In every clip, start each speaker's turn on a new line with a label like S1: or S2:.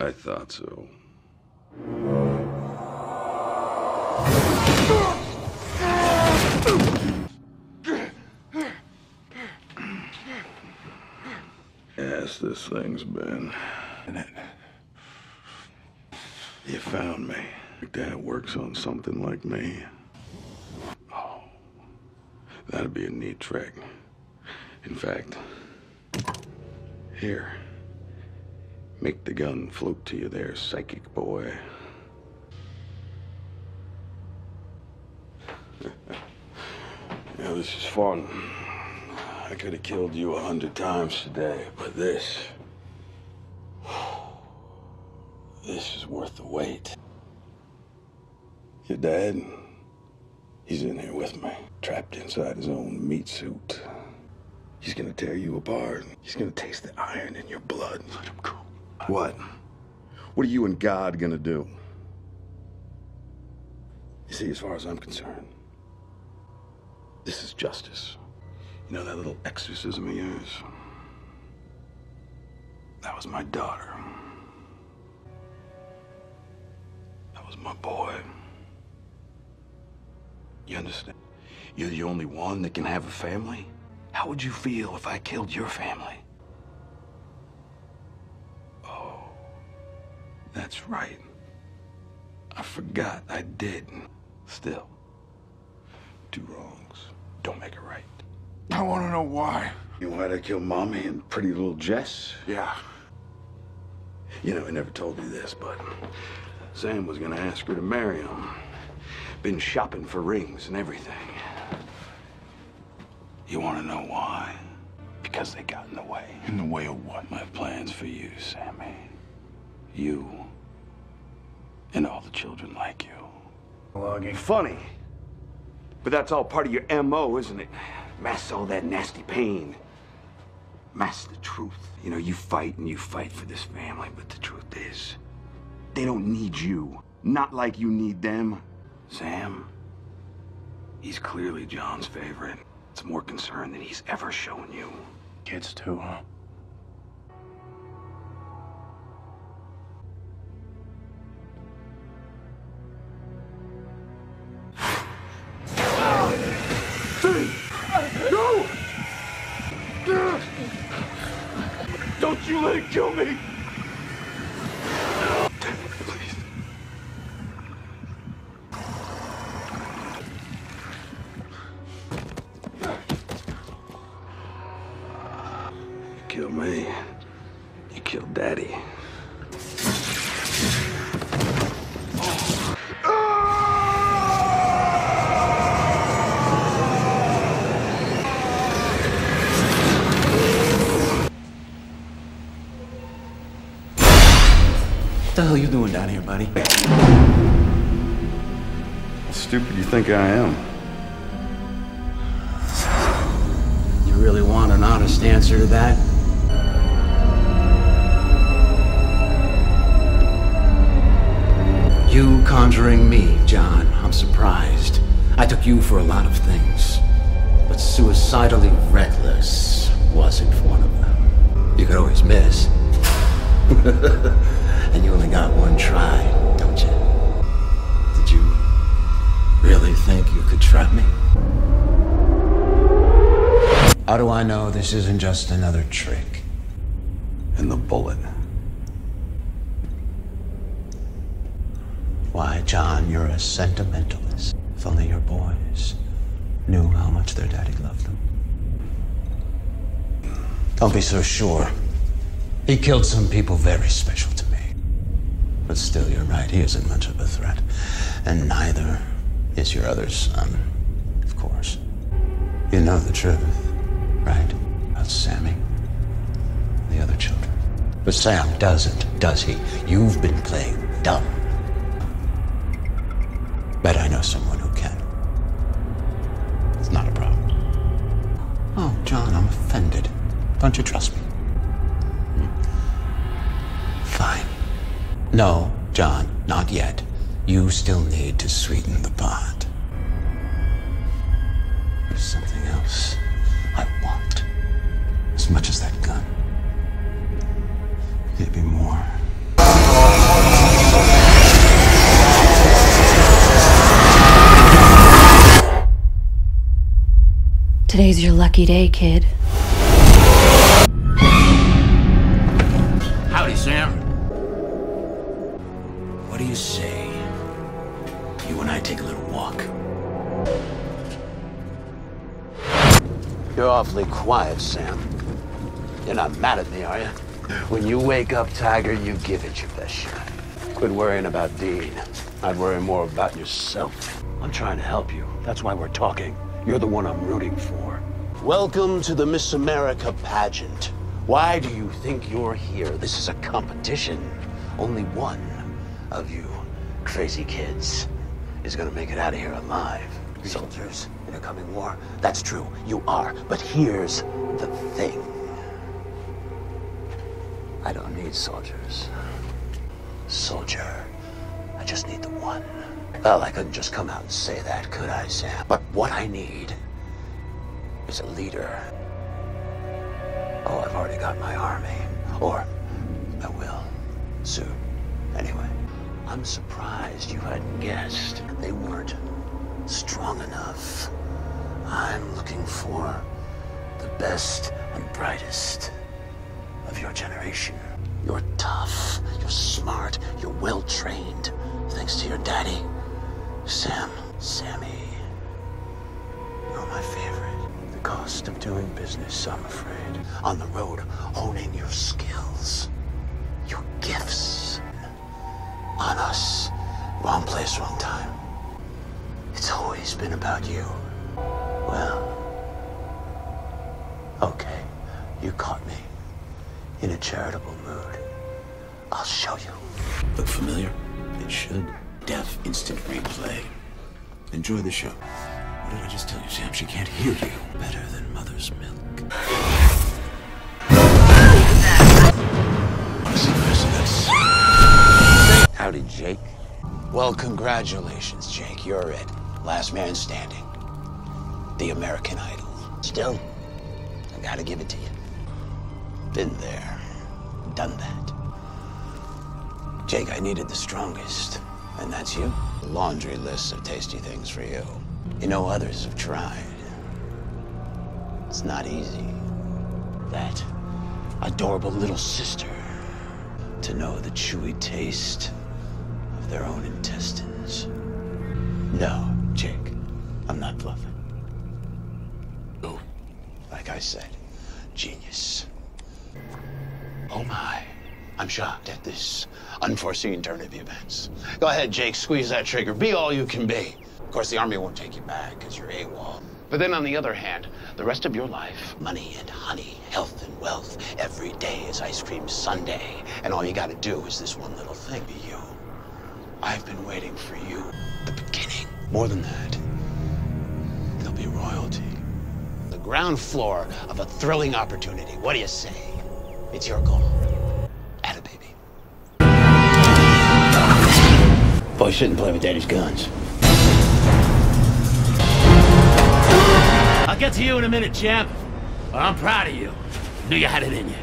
S1: I thought so. Yes, this thing's been. It. You found me. Your dad works on something like me. Oh, that'd be a neat trick. In fact, here. Make the gun float to you there, psychic boy. yeah, this is fun. I could have killed you a hundred times today, but this. This is worth the wait. Your dad, he's in here with me, trapped inside his own meat suit. He's gonna tear you apart. He's gonna taste the iron in your blood. Let him go. What? What are you and God gonna do? You see, as far as I'm concerned, this is justice. You know that little exorcism of yours? That was my daughter. That was my boy. You understand? You're the only one that can have a family? How would you feel if I killed your family? That's right. I forgot I did. Still, two wrongs don't make it right.
S2: I want to know why.
S1: You wanted to kill Mommy and pretty little Jess?
S2: Yeah.
S1: You know, I never told you this, but Sam was gonna ask her to marry him. Been shopping for rings and everything. You wanna know why? Because they got in the way.
S2: In the way of what?
S1: My plans for you, Sammy. You. And all the children like you.
S2: Logging.
S1: Funny. But that's all part of your M.O., isn't it? Mask all that nasty pain. Mask the truth. You know, you fight and you fight for this family, but the truth is, they don't need you. Not like you need them. Sam, he's clearly John's favorite. It's more concern than he's ever shown you.
S2: Kids too, huh?
S1: You let it kill me! Please. You kill me. You kill Daddy.
S3: Hell you doing down here, buddy?
S1: Stupid you think I am?
S3: You really want an honest answer to that? You conjuring me, John. I'm surprised. I took you for a lot of things. But suicidally reckless wasn't one of them. You could always miss. and you only got one try, don't you? Did you really think you could trap me? How do I know this isn't just another trick?
S1: And the bullet.
S3: Why, John, you're a sentimentalist. If only your boys knew how much their daddy loved them. Don't be so sure. He killed some people very special. But still, you're right. He isn't much of a threat. And neither is your other son, of course. You know the truth, right? About Sammy, the other children. But Sam doesn't, does he? You've been playing dumb. Bet I know someone who can. It's not a problem. Oh, John, I'm offended. Don't you trust me? No, John, not yet. You still need to sweeten the pot. There's something else I want. As much as that gun. Maybe more.
S4: Today's your lucky day, kid.
S3: Awfully quiet, Sam. You're not mad at me, are you? When you wake up, Tiger, you give it your best shot. Quit worrying about Dean. I'd worry more about yourself. I'm trying to help you. That's why we're talking. You're the one I'm rooting for. Welcome to the Miss America pageant. Why do you think you're here? This is a competition. Only one of you crazy kids is gonna make it out of here alive. Soldiers in a coming war? That's true. You are. But here's the thing. I don't need soldiers. Soldier. I just need the one. Well, I couldn't just come out and say that, could I, Sam? But what I need is a leader. Oh, I've already got my army. Or I will. Soon. Anyway, I'm surprised you hadn't guessed. They weren't strong enough. I'm looking for the best and brightest of your generation. You're tough, you're smart, you're well trained, thanks to your daddy, Sam. Sammy. You're my favorite. The cost of doing business, I'm afraid. On the road, honing your skills, your gifts. On us. Wrong place, wrong time. It's always been about you. Well, okay, you caught me in a charitable mood. I'll show you.
S5: Look familiar? It should. Deaf instant replay. Enjoy the show. What did I just tell you, Sam? She can't hear you. Better than mother's milk. Wanna see the rest of this?
S3: Howdy, Jake. Well, congratulations, Jake. You're it. Last man standing. The American Idol. Still, I gotta give it to you. Been there. Done that. Jake, I needed the strongest. And that's you. Laundry list of tasty things for you. You know, others have tried. It's not easy. That adorable little sister to know the chewy taste of their own intestines. No, I'm not bluffing. Oh, like I said, genius. Oh my, I'm shocked at this unforeseen turn of events. Go ahead, Jake, squeeze that trigger. Be all you can be. Of course, the army won't take you back because you're AWOL. But then on the other hand, the rest of your life, money and honey, health and wealth, every day is ice cream sundae. And all you gotta do is this one little thing, be you. I've been waiting for you, the beginning. More than that, be royalty. The ground floor of a thrilling opportunity. What do you say? It's your goal. Atta baby. Boy shouldn't play with daddy's guns.
S6: I'll get to you in a minute, champ. But I'm proud of you. Knew you had it in you.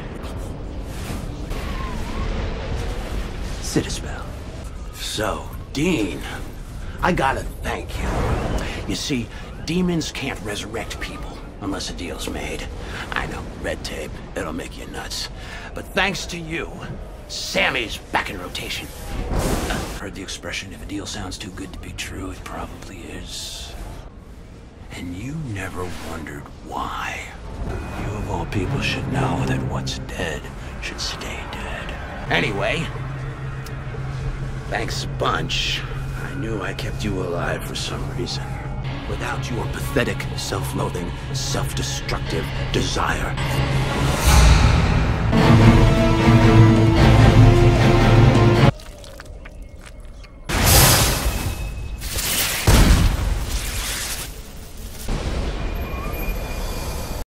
S6: Sit a spell. So, Dean, I gotta thank you. You see, demons can't resurrect people unless a deal's made. I know, red tape, it'll make you nuts. But thanks to you, Sammy's back in rotation. Uh, heard the expression, if a deal sounds too good to be true, it probably is. And you never wondered why. You of all people should know that what's dead should stay dead. Anyway, thanks a bunch. I knew I kept you alive for some reason. Without your pathetic, self-loathing, self-destructive desire,